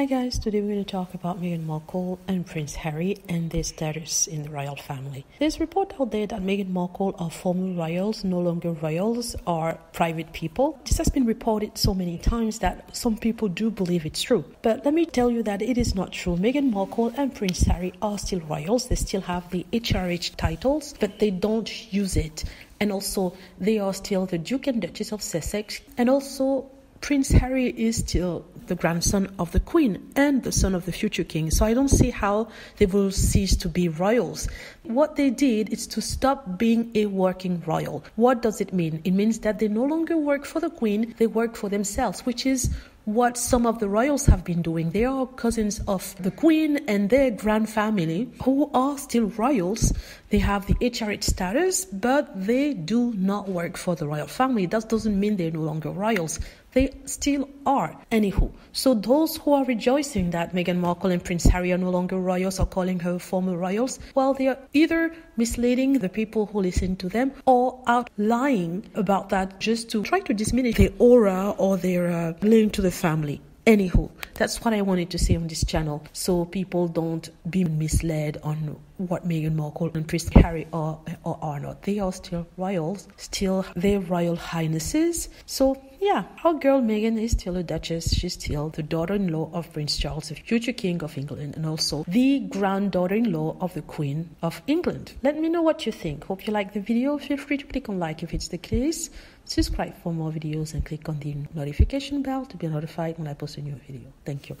Hi guys, today we're going to talk about Meghan Markle and Prince Harry and their status in the royal family. There's a report out there that Meghan Markle are former royals, no longer royals, are private people. This has been reported so many times that some people do believe it's true. But let me tell you that it is not true. Meghan Markle and Prince Harry are still royals. They still have the HRH titles, but they don't use it. And also, they are still the Duke and Duchess of Sussex. And also, Prince Harry is still the grandson of the Queen and the son of the future king. So I don't see how they will cease to be royals. What they did is to stop being a working royal. What does it mean? It means that they no longer work for the Queen, they work for themselves, which is what some of the royals have been doing. They are cousins of the Queen and their grand family who are still royals. They have the HRH status, but they do not work for the royal family. That doesn't mean they're no longer royals. They still are. Anywho, so those who are rejoicing that Meghan Markle and Prince Harry are no longer royals or calling her former royals, well, they are either misleading the people who listen to them or out lying about that just to try to diminish their aura or their uh, link to the family. Anywho, that's what I wanted to say on this channel so people don't be misled on what Meghan Markle and Prince Harry are or are not. They are still royals, still their royal highnesses. So yeah, our girl Meghan is still a duchess. She's still the daughter-in-law of Prince Charles, the future king of England, and also the granddaughter-in-law of the Queen of England. Let me know what you think. Hope you like the video. Feel free to click on like if it's the case. Subscribe for more videos and click on the notification bell to be notified when I post a new video. Thank you.